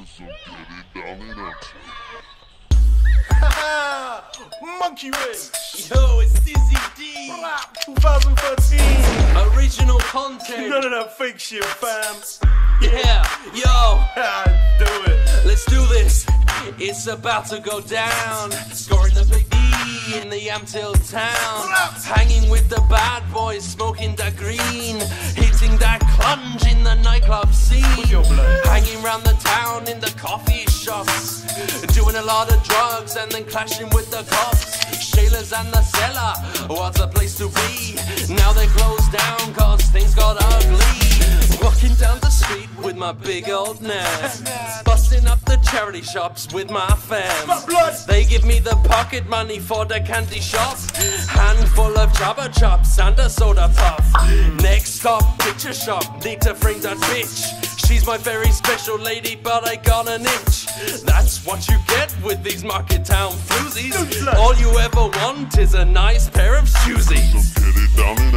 Cause I'm getting down and out. Munky Ring. Yo, it's Dizzly D. 2013. Original content. None of that fake shit, fam. Yeah, yo, do it. let's do this. It's about to go down. Scoring the big E in the Ampthill town. Hanging with the bad boys, smoking that green. Hitting that clunge in the nightclub scene. Hanging round the town in the coffee shops. Doing a lot of drugs and then clashing with the cops. Shaylers and the cellar, what's a place to be? Now they closed down cause things got ugly. Walking down the street with my big old nan. Busting up the charity shops with my fam. Give me the pocket money for the candy shop. Handful of jabba chops and a soda pop. Next stop, picture shop. Need to frame that bitch. She's my very special lady, but I got an itch. That's what you get with these market town floozies. All you ever want is a nice pair of shoesies. I'm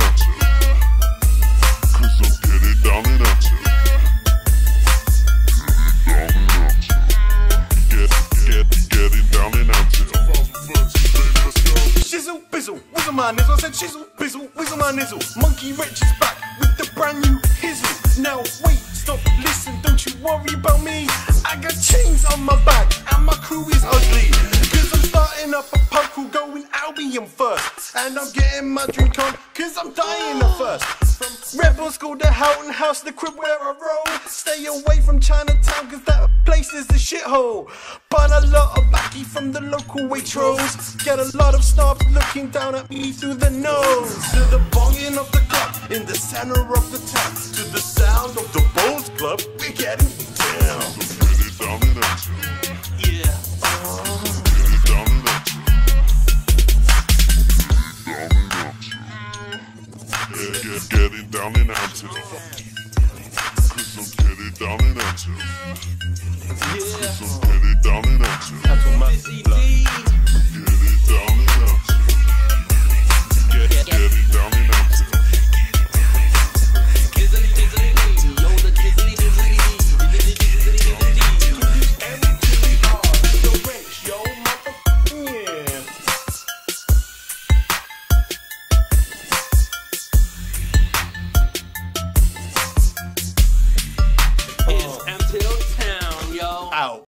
Shizzle, bizzle, whizzle my nizzle. I said shizzle, bizzle, whizzle my nizzle. Munky Rich is back with the brand new hizzle. Now wait, stop, listen, don't you worry about me. I got chains on my back and my crew is ugly. Cause I'm starting up a pub crew going Albion first. And I'm getting my drink on cause I'm dying at first. From Redborne School to Houghton House, the crib where I roll. Stay away from Chinatown cause that place is a shithole. But I lot of from the local Waitrose. Get a lot of snobs looking down at me through the nose. To the bonging of the club in the center of the town. To the sound of the Bulls Club, we're getting down. Getting down and out. Yeah. Getting down and out. Down and. Get, get, getting down and out. Getting down and. Yeah. I'm getting down and. Dizzly D. Getting out.